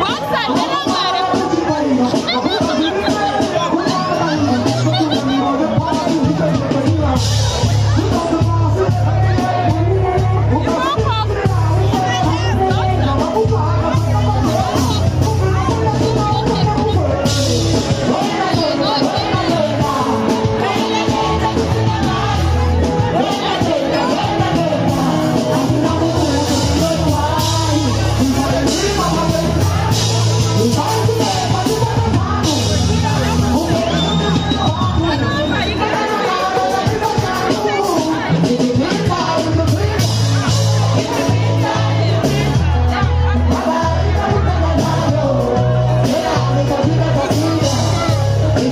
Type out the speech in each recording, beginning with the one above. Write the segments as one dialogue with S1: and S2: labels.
S1: Vamos sair!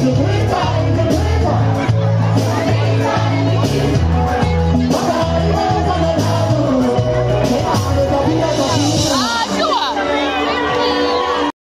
S1: Bye-bye.